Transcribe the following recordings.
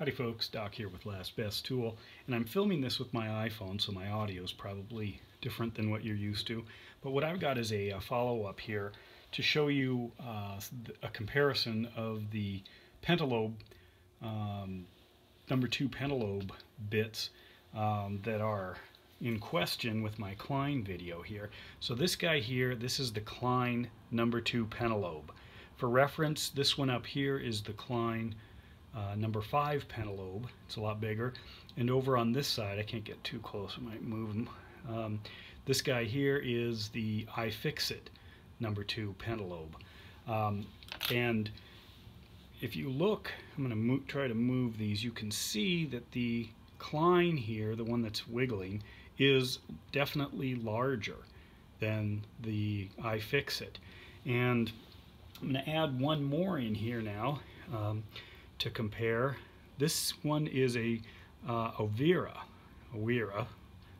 Howdy folks, Doc here with Last Best Tool, and I'm filming this with my iPhone, so my audio is probably different than what you're used to. But what I've got is a, a follow-up here to show you uh, a comparison of the Pentalobe, um, number two Pentalobe bits um, that are in question with my Klein video here. So this guy here, this is the Klein number two Pentalobe. For reference, this one up here is the Klein uh, number five pentalobe. It's a lot bigger. And over on this side, I can't get too close, I might move them. Um, this guy here is the iFixit number two pentalobe. Um, and if you look, I'm going to try to move these, you can see that the Klein here, the one that's wiggling, is definitely larger than the iFixit. And I'm going to add one more in here now. Um, to compare. This one is a uh, Ovira, Ovira,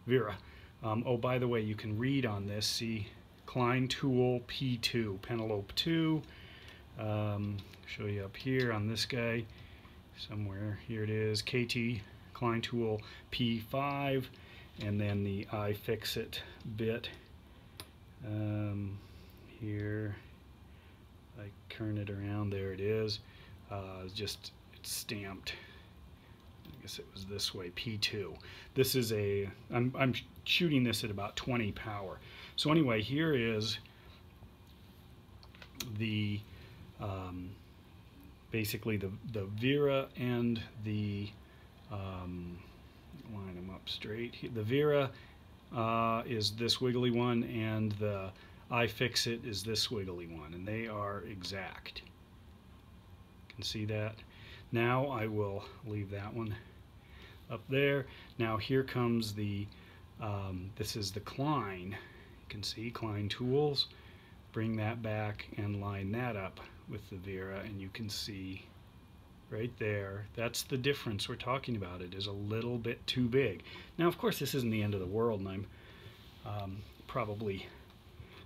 Wera. Um, oh, by the way, you can read on this. See, Klein Tool P2, Penelope 2. Um, show you up here on this guy, somewhere. Here it is, KT Klein Tool P5, and then the iFixit bit. Um, here, I turn it around, there it is uh, just stamped I guess it was this way P2 this is a I'm, I'm shooting this at about 20 power. So anyway here is the um, basically the the Wera and the um, line them up straight the Wera uh, is this wiggly one and the iFixit is this wiggly one and they are exact can see that. Now I will leave that one up there. Now here comes the, um, this is the Klein. You can see Klein Tools. Bring that back and line that up with the Wera and you can see right there that's the difference we're talking about it is a little bit too big now of course this isn't the end of the world and I'm um, probably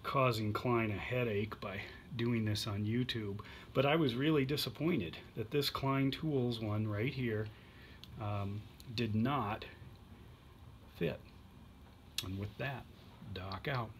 causing Klein a headache by doing this on YouTube, but I was really disappointed that this Klein Tools one right here um, did not fit. And with that, Doc out.